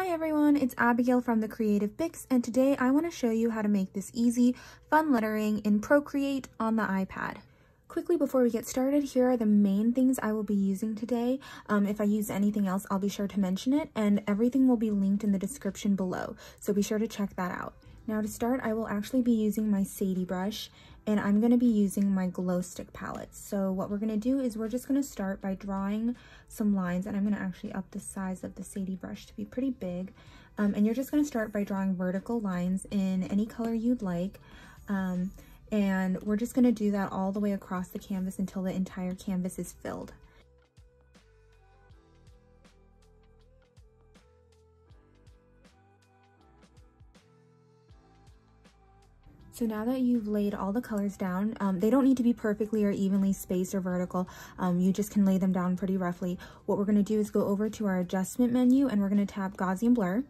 Hi everyone, it's Abigail from the Creative Bix and today I want to show you how to make this easy, fun lettering in Procreate on the iPad. Quickly before we get started, here are the main things I will be using today. Um, if I use anything else, I'll be sure to mention it and everything will be linked in the description below, so be sure to check that out. Now to start, I will actually be using my Sadie brush and I'm going to be using my glow stick palette. So what we're going to do is we're just going to start by drawing some lines and I'm going to actually up the size of the Sadie brush to be pretty big. Um, and you're just going to start by drawing vertical lines in any color you'd like. Um, and we're just going to do that all the way across the canvas until the entire canvas is filled. So now that you've laid all the colors down, um, they don't need to be perfectly or evenly spaced or vertical. Um, you just can lay them down pretty roughly. What we're gonna do is go over to our adjustment menu and we're gonna tap Gaussian blur.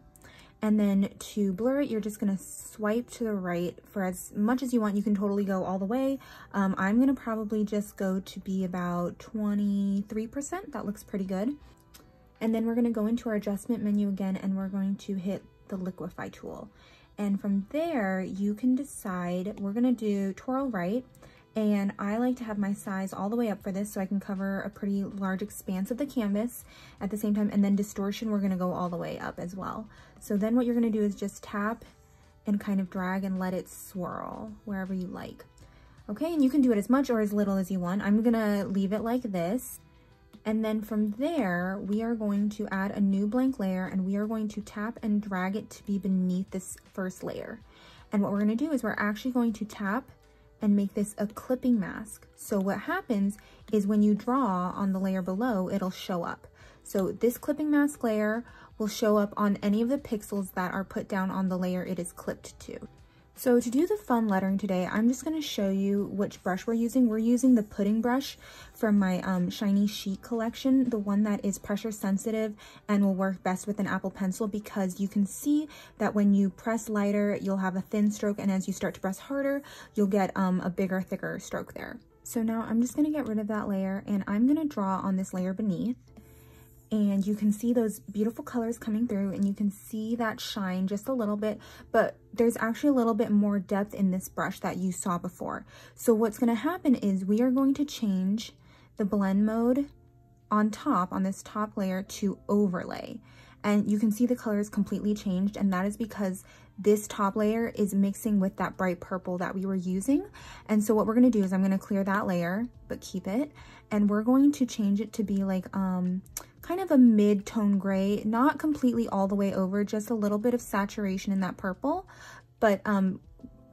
And then to blur it, you're just gonna swipe to the right for as much as you want. You can totally go all the way. Um, I'm gonna probably just go to be about 23%. That looks pretty good. And then we're gonna go into our adjustment menu again and we're going to hit the liquify tool. And from there, you can decide, we're gonna do twirl right, and I like to have my size all the way up for this so I can cover a pretty large expanse of the canvas at the same time. And then distortion, we're gonna go all the way up as well. So then what you're gonna do is just tap and kind of drag and let it swirl wherever you like. Okay, and you can do it as much or as little as you want. I'm gonna leave it like this. And then from there, we are going to add a new blank layer and we are going to tap and drag it to be beneath this first layer. And what we're gonna do is we're actually going to tap and make this a clipping mask. So what happens is when you draw on the layer below, it'll show up. So this clipping mask layer will show up on any of the pixels that are put down on the layer it is clipped to. So to do the fun lettering today, I'm just going to show you which brush we're using. We're using the pudding brush from my um, Shiny Chic collection, the one that is pressure sensitive and will work best with an Apple Pencil because you can see that when you press lighter, you'll have a thin stroke and as you start to press harder, you'll get um, a bigger, thicker stroke there. So now I'm just going to get rid of that layer and I'm going to draw on this layer beneath and you can see those beautiful colors coming through and you can see that shine just a little bit, but there's actually a little bit more depth in this brush that you saw before. So what's gonna happen is we are going to change the blend mode on top, on this top layer to overlay. And you can see the colors completely changed and that is because this top layer is mixing with that bright purple that we were using. And so what we're gonna do is I'm gonna clear that layer, but keep it. And we're going to change it to be like, um, kind of a mid-tone gray, not completely all the way over, just a little bit of saturation in that purple, but um,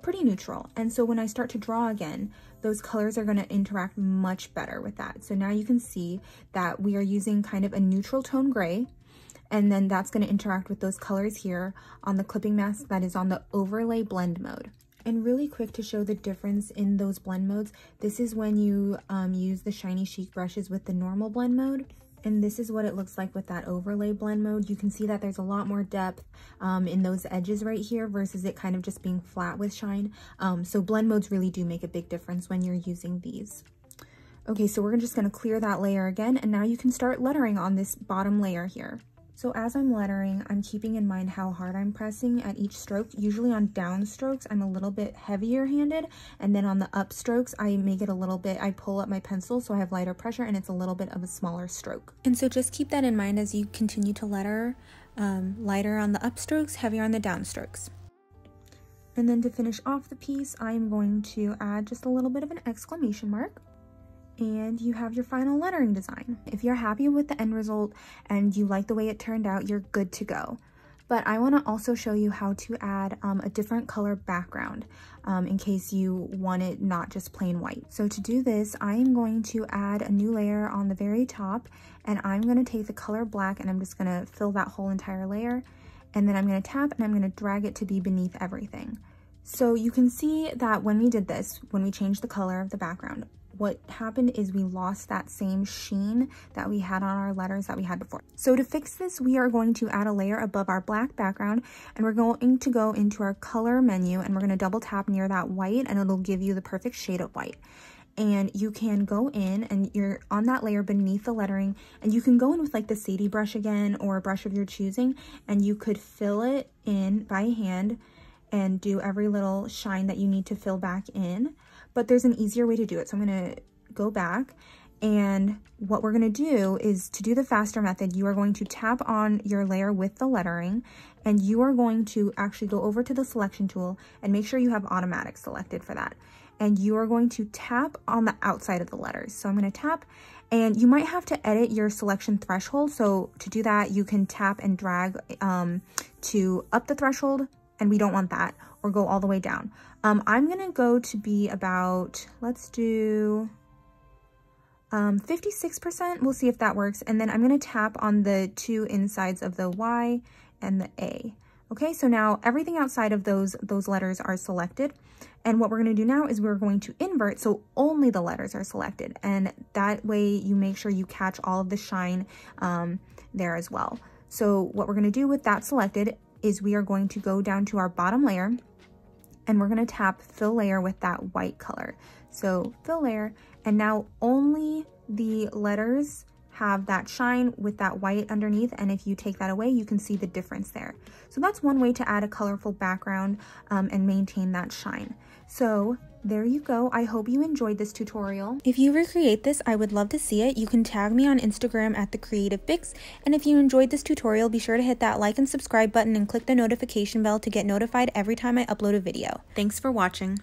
pretty neutral. And so when I start to draw again, those colors are gonna interact much better with that. So now you can see that we are using kind of a neutral tone gray, and then that's gonna interact with those colors here on the clipping mask that is on the overlay blend mode. And really quick to show the difference in those blend modes, this is when you um, use the Shiny Chic brushes with the normal blend mode. And this is what it looks like with that overlay blend mode. You can see that there's a lot more depth um, in those edges right here versus it kind of just being flat with shine. Um, so blend modes really do make a big difference when you're using these. Okay, so we're just gonna clear that layer again, and now you can start lettering on this bottom layer here. So as I'm lettering, I'm keeping in mind how hard I'm pressing at each stroke. Usually on down strokes, I'm a little bit heavier handed. And then on the up strokes, I make it a little bit, I pull up my pencil so I have lighter pressure and it's a little bit of a smaller stroke. And so just keep that in mind as you continue to letter um, lighter on the up strokes, heavier on the down strokes. And then to finish off the piece, I am going to add just a little bit of an exclamation mark and you have your final lettering design. If you're happy with the end result and you like the way it turned out, you're good to go. But I want to also show you how to add um, a different color background um, in case you want it not just plain white. So to do this, I am going to add a new layer on the very top and I'm going to take the color black and I'm just going to fill that whole entire layer. And then I'm going to tap and I'm going to drag it to be beneath everything. So you can see that when we did this, when we changed the color of the background, what happened is we lost that same sheen that we had on our letters that we had before. So to fix this, we are going to add a layer above our black background and we're going to go into our color menu and we're going to double tap near that white and it'll give you the perfect shade of white. and you can go in and you're on that layer beneath the lettering and you can go in with like the Sadie brush again or a brush of your choosing and you could fill it in by hand and do every little shine that you need to fill back in. But there's an easier way to do it. So I'm going to go back and what we're going to do is to do the faster method, you are going to tap on your layer with the lettering and you are going to actually go over to the selection tool and make sure you have automatic selected for that and you are going to tap on the outside of the letters. So I'm going to tap and you might have to edit your selection threshold. So to do that, you can tap and drag um, to up the threshold and we don't want that or go all the way down. Um, I'm to go to be about, let's do um, 56%. We'll see if that works. And then I'm to tap on the two insides of the Y and the A. Okay, so now everything outside of those, those letters are selected. And what we're to do now is we're going to invert so only the letters are selected. And that way you make sure you catch all of the shine um, there as well. So what we're to do with that selected is we are going to go down to our bottom layer and we're going to tap fill layer with that white color. So fill layer and now only the letters have that shine with that white underneath and if you take that away you can see the difference there so that's one way to add a colorful background um, and maintain that shine so there you go. I hope you enjoyed this tutorial. If you recreate this, I would love to see it. You can tag me on Instagram at The Creative Bix. And if you enjoyed this tutorial, be sure to hit that like and subscribe button and click the notification bell to get notified every time I upload a video. Thanks for watching.